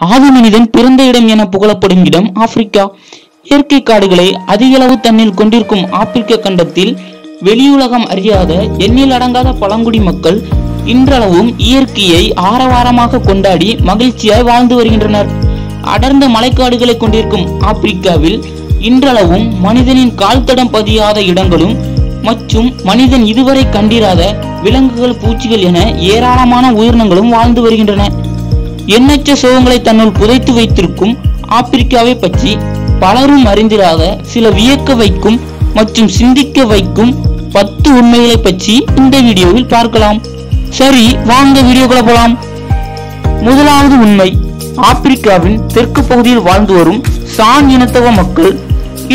ஆதி மனிதன் பிறந்த இடம் என புகழப்படும் இடம் ஆப்பிரிக்கா. இயற்கை காடுகளை அதிக அளவு தண்ணீர் கொண்டிருக்கும் ஆப்பிரிக்க கண்டத்தில் வெளியுலகம் அறியாத எண்ணில் அடங்காத பழங்குடி மக்கள் இன்றளவும் இயற்கையை ஆரவாரமாக கொண்டாடி மகிழ்ச்சியாய் வாழ்ந்து வருகின்றனர். அடர்ந்த மலைக்காடுகளை கொண்டிருக்கும் ஆப்பிரிக்காவில் இன்றளவும் மனிதனின் கால் தடம் பதியாத இடங்களும் மற்றும் மனிதன் இதுவரை கண்டிராத விலங்குகள் பூச்சிகள் என ஏராளமான உயிரினங்களும் வாழ்ந்து வருகின்றன. எண்ணற்ற சோகங்களை தன்னுள் புதைத்து வைத்திருக்கும் ஆப்பிரிக்காவை பற்றி பலரும் அறிந்திராத சில வியக்க வைக்கும் மற்றும் சிந்திக்க வைக்கும் பத்து உண்மைகளை பற்றி இந்த வீடியோவில் பார்க்கலாம். சரி வாங்க வீடியோக்குள்ள போலாம். முதலாவது உண்மை ஆப்பிரிக்காவின் தெற்கு பகுதியில் வாழ்ந்து வரும் சான் இனத்தவ மக்கள்.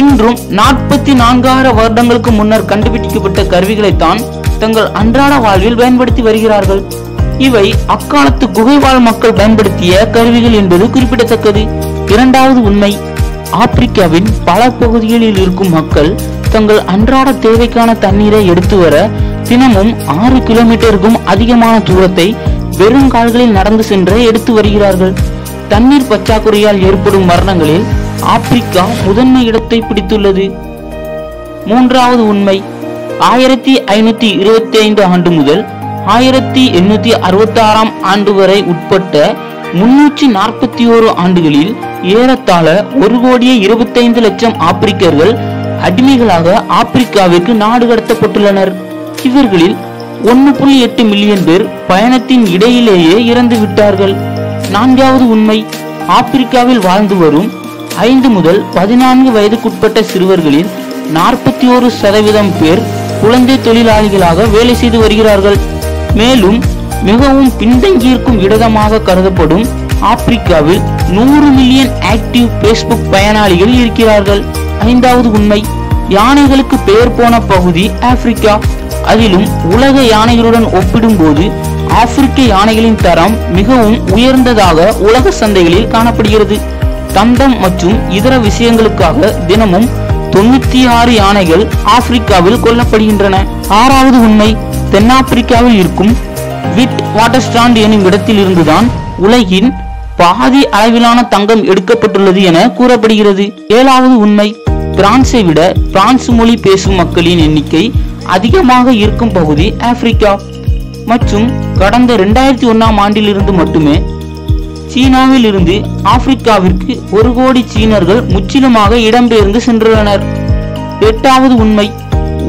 இன்றும் நாற்பத்தி நான்காயிரம் வருடங்களுக்கு முன்னர் கண்டுபிடிக்கப்பட்ட கருவிகளைத்தான் தங்கள் அன்றாட வாழ்வில் பயன்படுத்தி வருகிறார்கள். இவை அக்காலத்து குகைவாழ் மக்கள் பயன்படுத்திய கருவிகள் என்பது குறிப்பிடத்தக்கது. இரண்டாவது உண்மை ஆப்பிரிக்காவின் பல பகுதிகளில் இருக்கும் மக்கள் தங்கள் அன்றாட தேவைக்கான தண்ணீரை எடுத்து வர தினமும் ஆறு கிலோமீட்டருக்கும் அதிகமான தூரத்தை வெறும் கால்களில் நடந்து சென்று எடுத்து வருகிறார்கள். தண்ணீர் பற்றாக்குறையால் ஏற்படும் மரணங்களில் ஆப்பிரிக்கா முதன்மை இடத்தை பிடித்துள்ளது. மூன்றாவது உண்மை ஆயிரத்தி ஐநூத்தி இருபத்தி ஐந்து ஆண்டு முதல் ஆயிரத்தி எண்ணூத்தி அறுபத்தி ஆறாம் ஆண்டு வரை உட்பட்ட முன்னூற்றி நாற்பத்தி ஓரு ஆண்டுகளில் ஏறத்தாழ ஒரு கோடியே இருபத்தைந்து லட்சம் ஆப்பிரிக்கர்கள் அடிமைகளாக ஆப்பிரிக்காவிற்கு நாடு கடத்தப்பட்டுள்ளனர். இவர்களில் ஒன்று புள்ளி எட்டு மில்லியன் பேர் பயணத்தின் இடையிலேயே இறந்து விட்டார்கள் நான்காவது உண்மை ஆப்பிரிக்காவில் வாழ்ந்து வரும் ஐந்து முதல் பதினான்கு வயதுக்குட்பட்ட சிறுவர்களில் நாற்பத்தி ஒரு சதவீதம் பேர் குழந்தை தொழிலாளிகளாக வேலை செய்து வருகிறார்கள். மேலும் மிகவும் பின்தங்கியிருக்கும் இடமாக கருதப்படும் ஆப்பிரிக்காவில் நூறு மில்லியன் ஆக்டிவ் பேஸ்புக் பயனாளிகள் இருக்கிறார்கள். ஐந்தாவது உண்மை யானைகளுக்கு பெயர் போன பகுதி ஆப்பிரிக்கா. அதிலும் உலக யானைகளுடன் ஒப்பிடும்போது ஆப்பிரிக்க யானைகளின் தரம் மிகவும் உயர்ந்ததாக உலக சந்தைகளில் காணப்படுகிறது. தந்தம் மற்றும் இதர விஷயங்களுக்காக தினமும் தொண்ணூத்தி ஆறு யானைகள் ஆப்பிரிக்காவில் கொல்லப்படுகின்றன. ஆறாவது உண்மை தென்னாப்பிரிக்காவில் இருக்கும் விட் வாட்டர்ஸ்டாண்ட் எனும் இடத்தில் இருந்துதான் உலகின் பாதி அளவிலான தங்கம் எடுக்கப்பட்டுள்ளது என கூறப்படுகிறது. ஏழாவது உண்மை பிரான்சை விட பிரான்ஸ் மொழி பேசும் மக்களின் எண்ணிக்கை அதிகமாக இருக்கும் பகுதி ஆப்பிரிக்கா. மற்றும் கடந்த இரண்டாயிரத்தி ஒன்னாம் ஆண்டிலிருந்து மட்டுமே சீனாவில் இருந்து ஆப்பிரிக்காவிற்கு ஒரு கோடி சீனர்கள் முற்றிலுமாக இடம்பெயர்ந்து சென்றுள்ளனர். எட்டாவது உண்மை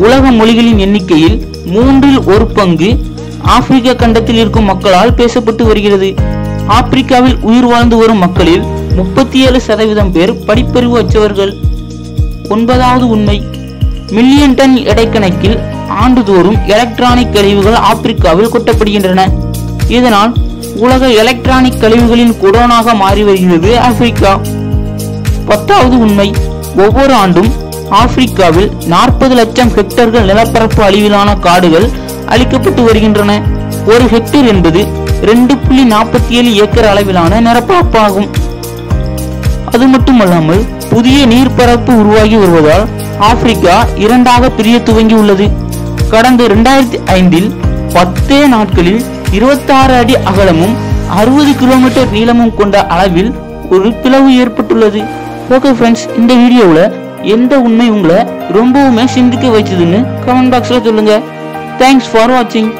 உலக மொழிகளின் எண்ணிக்கையில் மூன்றில் ஒரு பங்கு ஆப்பிரிக்க கண்டத்தில் இருக்கும் மக்களால் பேசப்பட்டு வருகிறது. ஆப்பிரிக்காவில் உயிர் வாழ்ந்து வரும் மக்களில் முப்பத்தி ஏழு சதவீதம் பேர் படிப்பறிவு அற்றவர்கள். ஒன்பதாவது உண்மை மில்லியன் டன் எடைக்கணக்கில் ஆண்டுதோறும் எலக்ட்ரானிக் கழிவுகள் ஆப்பிரிக்காவில் கொட்டப்படுகின்றன. இதனால் உலக எலக்ட்ரானிக் கழிவுகளின் குடோனாக மாறி வருகிறது ஆப்பிரிக்கா. பத்தாவது உண்மை ஒவ்வொரு ஆண்டும் ஆப்பிரிக்காவில் நாற்பது லட்சம் ஹெக்டர்கள் நிலப்பரப்பு அழிவிலான காடுகள் அழிக்கப்பட்டு வருகின்றன. ஒரு ஹெக்டேர் என்பது ரெண்டு புள்ளி நாற்பத்தி ஏழு ஏக்கர் அளவிலான நிலப்பரப்பாகும் அது மட்டுமல்லாமல் புதிய நீர்ப்பரப்பு உருவாகி வருவதால் ஆப்பிரிக்கா இரண்டாக பிரிய துவங்கி உள்ளது கடந்த இரண்டாயிரத்தி ஐந்தில் பத்தே நாட்களில் இருபத்தாறு அடி அகலமும் அறுபது கிலோமீட்டர் நீளமும் கொண்ட அளவில் ஒரு பிளவு ஏற்பட்டுள்ளது. ஓகே ஃப்ரெண்ட்ஸ் இந்த வீடியோவில் எந்த உண்மை உங்களை ரொம்பவுமே சிந்திக்க வச்சதுன்னு கமெண்ட் பாக்ஸில் சொல்லுங்க. தேங்க்ஸ் ஃபார் வாட்சிங்